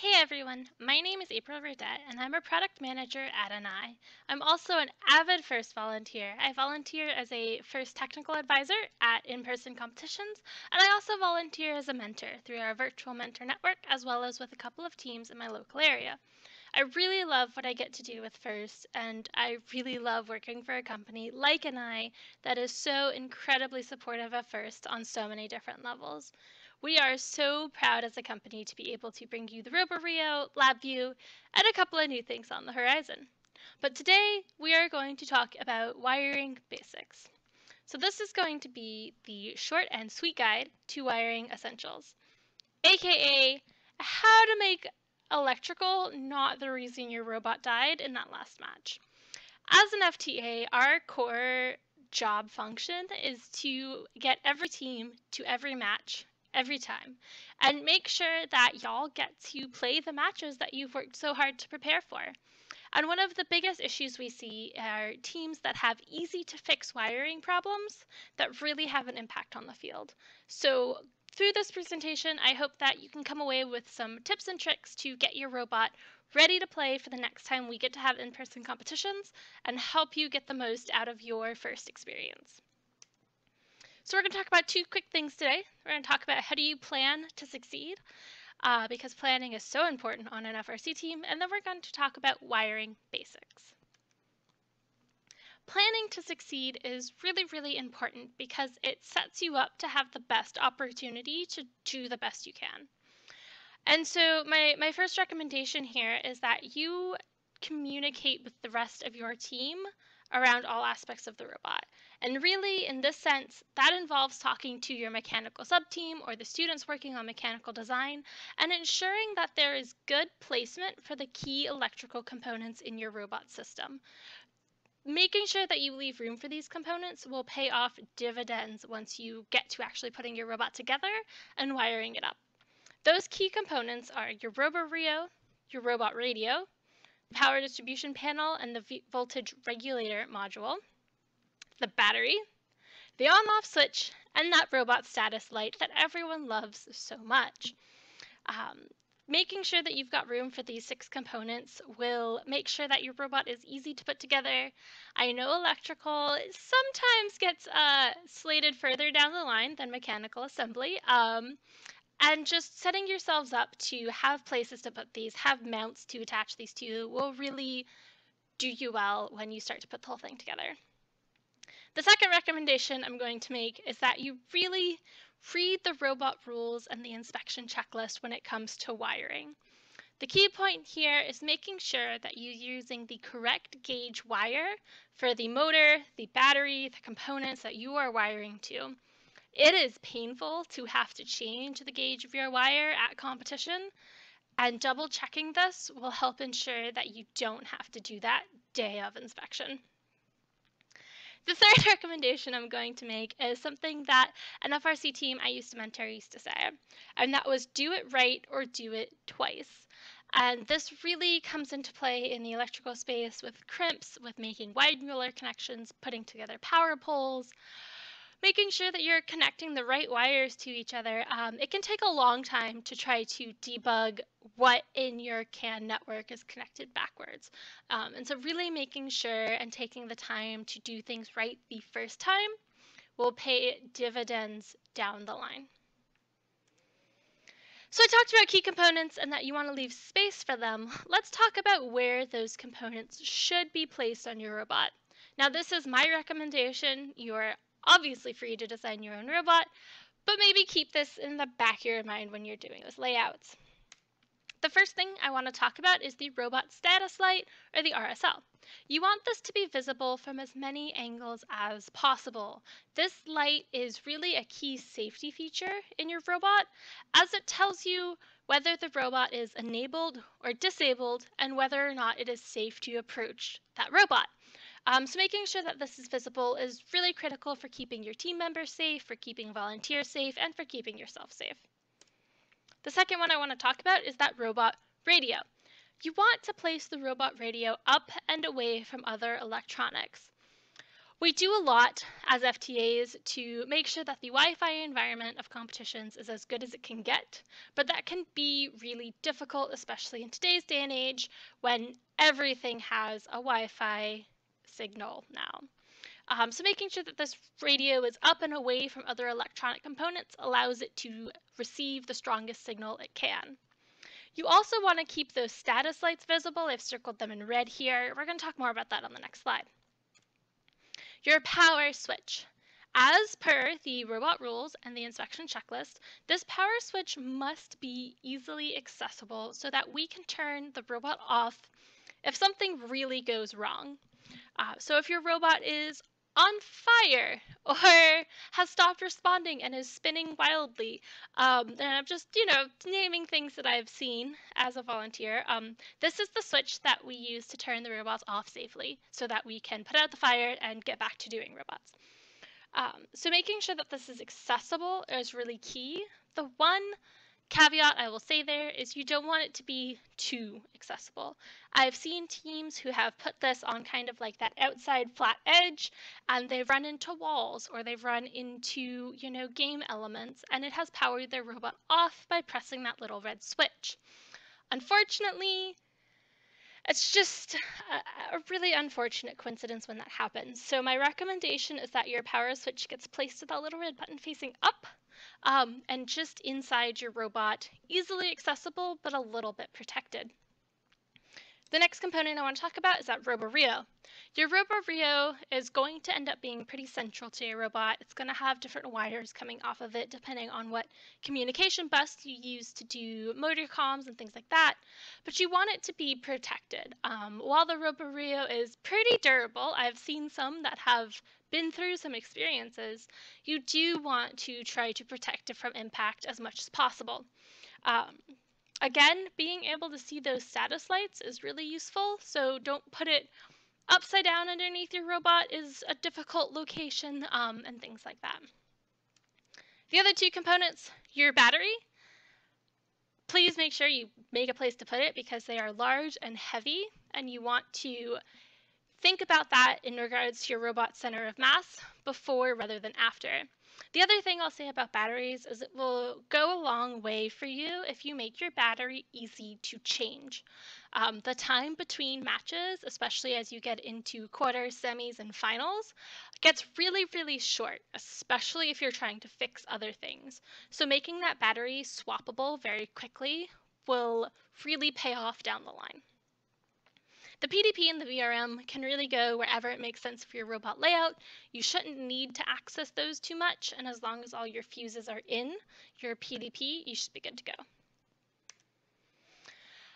Hey everyone, my name is April Riddett and I'm a product manager at NI. I'm also an avid FIRST volunteer. I volunteer as a FIRST technical advisor at in-person competitions and I also volunteer as a mentor through our virtual mentor network as well as with a couple of teams in my local area. I really love what I get to do with FIRST and I really love working for a company like NI that is so incredibly supportive of FIRST on so many different levels. We are so proud as a company to be able to bring you the RoboRio, LabVIEW, and a couple of new things on the horizon. But today we are going to talk about wiring basics. So this is going to be the short and sweet guide to wiring essentials, aka how to make electrical not the reason your robot died in that last match. As an FTA, our core job function is to get every team to every match every time and make sure that y'all get to play the matches that you've worked so hard to prepare for. And one of the biggest issues we see are teams that have easy to fix wiring problems that really have an impact on the field. So through this presentation, I hope that you can come away with some tips and tricks to get your robot ready to play for the next time we get to have in-person competitions and help you get the most out of your first experience. So we're going to talk about two quick things today. We're going to talk about how do you plan to succeed, uh, because planning is so important on an FRC team, and then we're going to talk about wiring basics. Planning to succeed is really, really important because it sets you up to have the best opportunity to do the best you can. And so my, my first recommendation here is that you communicate with the rest of your team around all aspects of the robot. And really, in this sense, that involves talking to your mechanical subteam or the students working on mechanical design and ensuring that there is good placement for the key electrical components in your robot system. Making sure that you leave room for these components will pay off dividends once you get to actually putting your robot together and wiring it up. Those key components are your RoboRio, your robot radio, power distribution panel and the voltage regulator module, the battery, the on-off switch, and that robot status light that everyone loves so much. Um, making sure that you've got room for these six components will make sure that your robot is easy to put together. I know electrical sometimes gets uh, slated further down the line than mechanical assembly. Um, and just setting yourselves up to have places to put these, have mounts to attach these to, will really do you well when you start to put the whole thing together. The second recommendation I'm going to make is that you really read the robot rules and the inspection checklist when it comes to wiring. The key point here is making sure that you're using the correct gauge wire for the motor, the battery, the components that you are wiring to. It is painful to have to change the gauge of your wire at competition, and double checking this will help ensure that you don't have to do that day of inspection. The third recommendation I'm going to make is something that an FRC team I used to mentor used to say, and that was do it right or do it twice. And this really comes into play in the electrical space with crimps, with making Weidmuller connections, putting together power poles, making sure that you're connecting the right wires to each other. Um, it can take a long time to try to debug what in your CAN network is connected backwards. Um, and so really making sure and taking the time to do things right the first time will pay dividends down the line. So I talked about key components and that you want to leave space for them. Let's talk about where those components should be placed on your robot. Now this is my recommendation. You are obviously free to design your own robot, but maybe keep this in the back of your mind when you're doing those layouts. The first thing I want to talk about is the robot status light, or the RSL. You want this to be visible from as many angles as possible. This light is really a key safety feature in your robot, as it tells you whether the robot is enabled or disabled and whether or not it is safe to approach that robot. Um, so making sure that this is visible is really critical for keeping your team members safe, for keeping volunteers safe, and for keeping yourself safe. The second one I want to talk about is that robot radio. You want to place the robot radio up and away from other electronics. We do a lot as FTAs to make sure that the Wi-Fi environment of competitions is as good as it can get, but that can be really difficult, especially in today's day and age when everything has a Wi-Fi signal now. Um, so making sure that this radio is up and away from other electronic components allows it to receive the strongest signal it can. You also want to keep those status lights visible. I've circled them in red here. We're going to talk more about that on the next slide. Your power switch. As per the robot rules and the inspection checklist, this power switch must be easily accessible so that we can turn the robot off if something really goes wrong. Uh, so if your robot is on fire or has stopped responding and is spinning wildly. Um, and I'm just, you know, naming things that I've seen as a volunteer. Um, this is the switch that we use to turn the robots off safely so that we can put out the fire and get back to doing robots. Um, so making sure that this is accessible is really key. The one caveat I will say there is you don't want it to be too accessible. I've seen teams who have put this on kind of like that outside flat edge and they've run into walls or they've run into, you know, game elements and it has powered their robot off by pressing that little red switch. Unfortunately, it's just a, really unfortunate coincidence when that happens. So my recommendation is that your power switch gets placed with that little red button facing up um, and just inside your robot, easily accessible, but a little bit protected. The next component I want to talk about is that RoboRio. Your RoboRio is going to end up being pretty central to your robot. It's going to have different wires coming off of it depending on what communication bus you use to do motor comms and things like that. But you want it to be protected. Um, while the RoboRio is pretty durable, I've seen some that have been through some experiences, you do want to try to protect it from impact as much as possible. Um, again, being able to see those status lights is really useful, so don't put it upside down underneath your robot is a difficult location um, and things like that. The other two components, your battery. Please make sure you make a place to put it because they are large and heavy and you want to Think about that in regards to your robot center of mass before rather than after. The other thing I'll say about batteries is it will go a long way for you if you make your battery easy to change. Um, the time between matches, especially as you get into quarters, semis, and finals, gets really, really short, especially if you're trying to fix other things. So making that battery swappable very quickly will really pay off down the line. The PDP and the VRM can really go wherever it makes sense for your robot layout. You shouldn't need to access those too much, and as long as all your fuses are in your PDP, you should be good to go.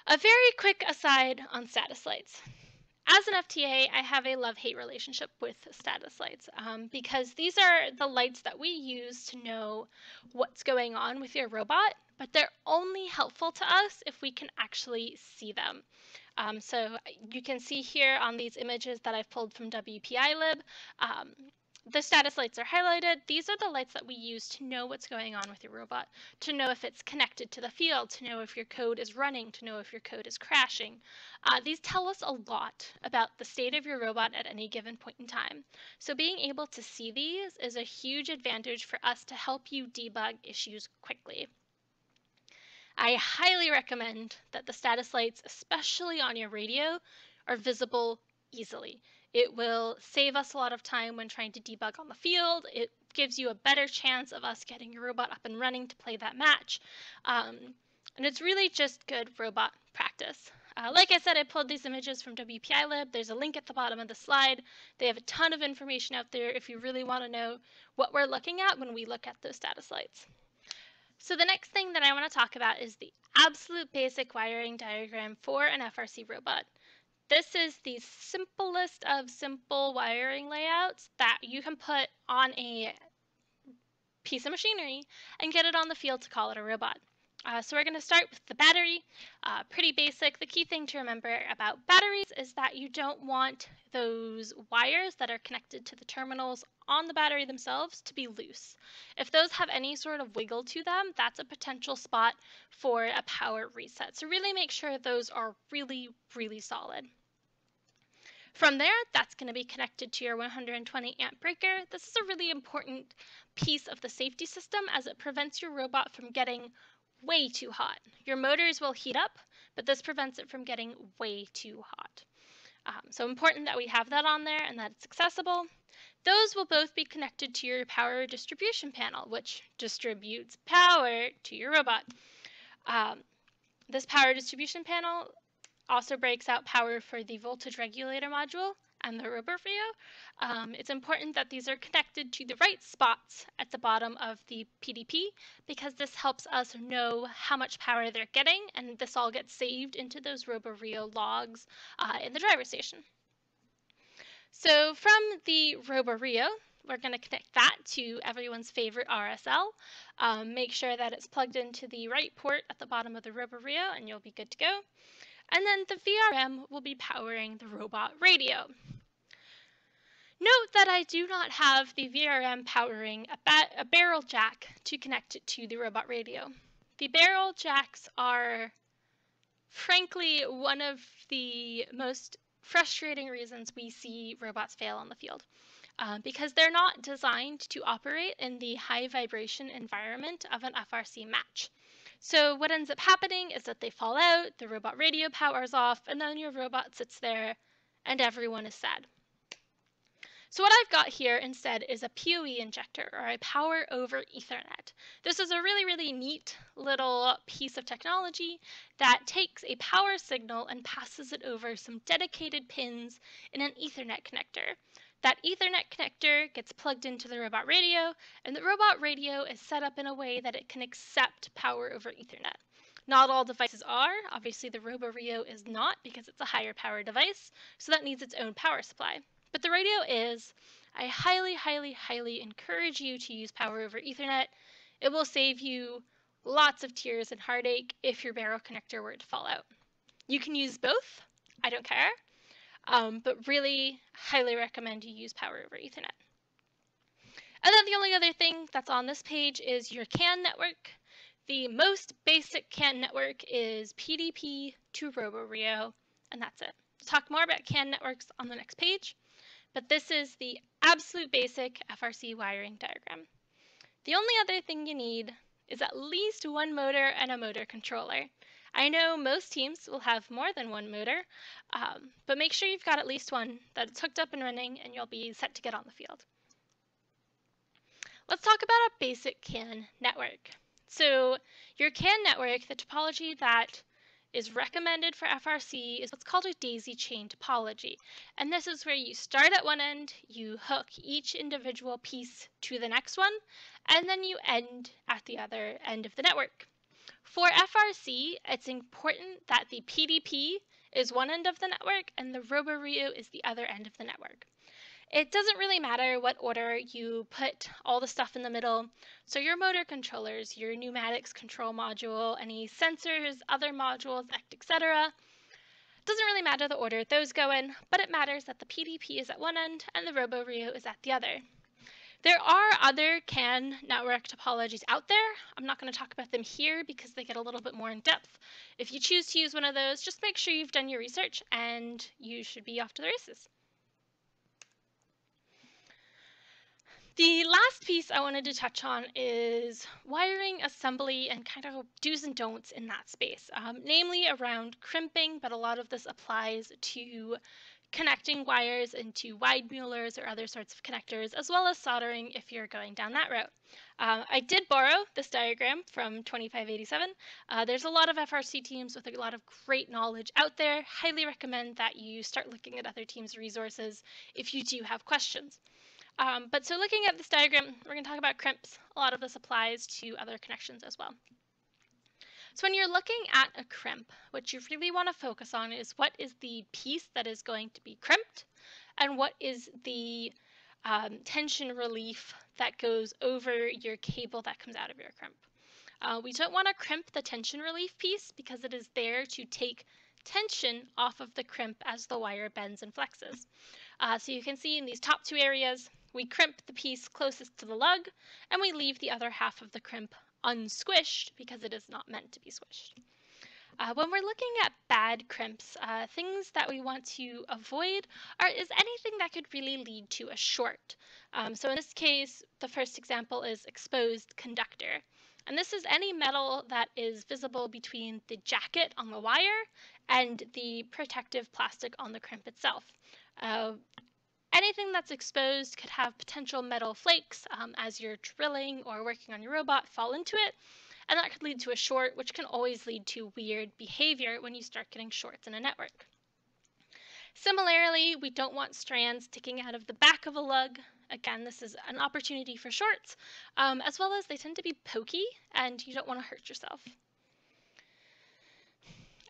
A very quick aside on status lights. As an FTA, I have a love-hate relationship with status lights um, because these are the lights that we use to know what's going on with your robot, but they're only helpful to us if we can actually see them. Um, so you can see here on these images that I've pulled from WPILib, um, the status lights are highlighted. These are the lights that we use to know what's going on with your robot, to know if it's connected to the field, to know if your code is running, to know if your code is crashing. Uh, these tell us a lot about the state of your robot at any given point in time. So being able to see these is a huge advantage for us to help you debug issues quickly. I highly recommend that the status lights, especially on your radio, are visible easily. It will save us a lot of time when trying to debug on the field. It gives you a better chance of us getting your robot up and running to play that match. Um, and it's really just good robot practice. Uh, like I said, I pulled these images from WPILib. There's a link at the bottom of the slide. They have a ton of information out there if you really want to know what we're looking at when we look at those status lights. So the next thing that I want to talk about is the absolute basic wiring diagram for an FRC robot. This is the simplest of simple wiring layouts that you can put on a piece of machinery and get it on the field to call it a robot. Uh, so we're going to start with the battery. Uh, pretty basic. The key thing to remember about batteries is that you don't want those wires that are connected to the terminals on the battery themselves to be loose. If those have any sort of wiggle to them, that's a potential spot for a power reset. So really make sure those are really, really solid. From there, that's going to be connected to your 120 amp breaker. This is a really important piece of the safety system as it prevents your robot from getting way too hot. Your motors will heat up, but this prevents it from getting way too hot. Um, so important that we have that on there and that it's accessible. Those will both be connected to your power distribution panel, which distributes power to your robot. Um, this power distribution panel also breaks out power for the voltage regulator module and the RoboRio. Um, it's important that these are connected to the right spots at the bottom of the PDP because this helps us know how much power they're getting and this all gets saved into those RoboRio logs uh, in the driver station. So from the RoboRio, we're going to connect that to everyone's favorite RSL. Um, make sure that it's plugged into the right port at the bottom of the RoboRio and you'll be good to go. And then the VRM will be powering the robot radio. Note that I do not have the VRM powering a, a barrel jack to connect it to the robot radio. The barrel jacks are frankly one of the most frustrating reasons we see robots fail on the field. Uh, because they're not designed to operate in the high vibration environment of an FRC match. So what ends up happening is that they fall out, the robot radio powers off, and then your robot sits there and everyone is sad. So what I've got here instead is a PoE injector, or a power over Ethernet. This is a really, really neat little piece of technology that takes a power signal and passes it over some dedicated pins in an Ethernet connector. That Ethernet connector gets plugged into the robot radio, and the robot radio is set up in a way that it can accept power over Ethernet. Not all devices are. Obviously, the RoboRio is not because it's a higher power device, so that needs its own power supply. But the radio is. I highly, highly, highly encourage you to use power over Ethernet. It will save you lots of tears and heartache if your barrel connector were to fall out. You can use both. I don't care. Um, but really, highly recommend you use power over Ethernet. And then the only other thing that's on this page is your CAN network. The most basic CAN network is PDP to RoboRio, and that's it. We'll talk more about CAN networks on the next page but this is the absolute basic FRC wiring diagram. The only other thing you need is at least one motor and a motor controller. I know most teams will have more than one motor, um, but make sure you've got at least one that's hooked up and running and you'll be set to get on the field. Let's talk about a basic CAN network. So your CAN network, the topology that is recommended for FRC is what's called a daisy chain topology. And this is where you start at one end, you hook each individual piece to the next one, and then you end at the other end of the network. For FRC, it's important that the PDP is one end of the network and the RoboRio is the other end of the network. It doesn't really matter what order you put all the stuff in the middle. So your motor controllers, your pneumatics control module, any sensors, other modules, etc. Doesn't really matter the order those go in, but it matters that the PDP is at one end and the RoboRio is at the other. There are other CAN network topologies out there. I'm not going to talk about them here because they get a little bit more in depth. If you choose to use one of those, just make sure you've done your research and you should be off to the races. The last piece I wanted to touch on is wiring, assembly, and kind of do's and don'ts in that space, um, namely around crimping, but a lot of this applies to connecting wires into Weidmullers or other sorts of connectors, as well as soldering if you're going down that route. Uh, I did borrow this diagram from 2587. Uh, there's a lot of FRC teams with a lot of great knowledge out there. Highly recommend that you start looking at other teams' resources if you do have questions. Um, but so looking at this diagram, we're going to talk about crimps. A lot of this applies to other connections as well. So when you're looking at a crimp, what you really want to focus on is what is the piece that is going to be crimped and what is the um, tension relief that goes over your cable that comes out of your crimp. Uh, we don't want to crimp the tension relief piece because it is there to take tension off of the crimp as the wire bends and flexes. Uh, so you can see in these top two areas, we crimp the piece closest to the lug, and we leave the other half of the crimp unsquished because it is not meant to be squished. Uh, when we're looking at bad crimps, uh, things that we want to avoid are is anything that could really lead to a short. Um, so in this case, the first example is exposed conductor. And this is any metal that is visible between the jacket on the wire and the protective plastic on the crimp itself. Uh, anything that's exposed could have potential metal flakes um, as you're drilling or working on your robot fall into it, and that could lead to a short, which can always lead to weird behavior when you start getting shorts in a network. Similarly, we don't want strands sticking out of the back of a lug. Again, this is an opportunity for shorts, um, as well as they tend to be pokey and you don't want to hurt yourself.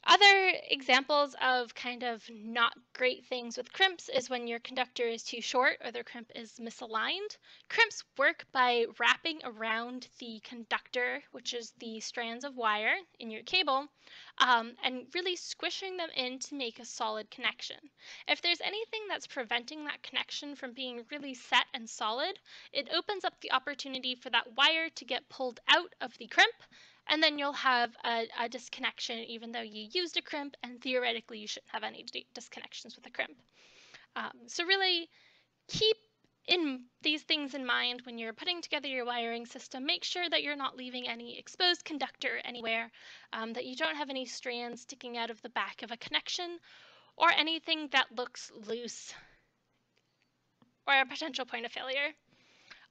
Other examples of kind of not great things with crimps is when your conductor is too short or the crimp is misaligned. Crimps work by wrapping around the conductor, which is the strands of wire in your cable, um, and really squishing them in to make a solid connection. If there's anything that's preventing that connection from being really set and solid, it opens up the opportunity for that wire to get pulled out of the crimp and then you'll have a, a, disconnection even though you used a crimp and theoretically you shouldn't have any disconnections with a crimp. Um, so really keep in these things in mind when you're putting together your wiring system. Make sure that you're not leaving any exposed conductor anywhere, um, that you don't have any strands sticking out of the back of a connection, or anything that looks loose or a potential point of failure.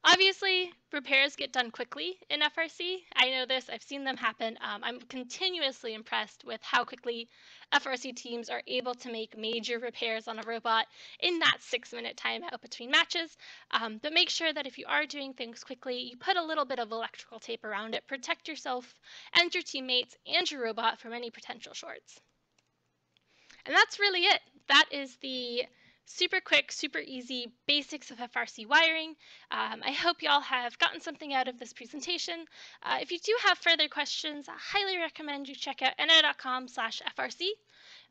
Obviously, repairs get done quickly in FRC. I know this, I've seen them happen. Um, I'm continuously impressed with how quickly FRC teams are able to make major repairs on a robot in that six minute timeout between matches. Um, but make sure that if you are doing things quickly, you put a little bit of electrical tape around it, protect yourself and your teammates and your robot from any potential shorts. And that's really it. That is the super quick, super easy basics of FRC wiring. Um, I hope y'all have gotten something out of this presentation. Uh, if you do have further questions, I highly recommend you check out ni.com slash FRC.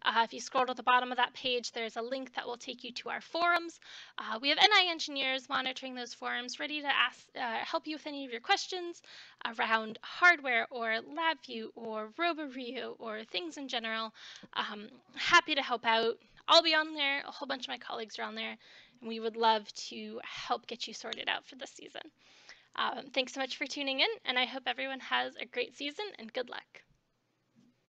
Uh, if you scroll to the bottom of that page, there's a link that will take you to our forums. Uh, we have NI engineers monitoring those forums, ready to ask, uh, help you with any of your questions around hardware or LabVIEW or RoboRio or things in general. Um, happy to help out. I'll be on there, a whole bunch of my colleagues are on there, and we would love to help get you sorted out for this season. Um, thanks so much for tuning in, and I hope everyone has a great season and good luck.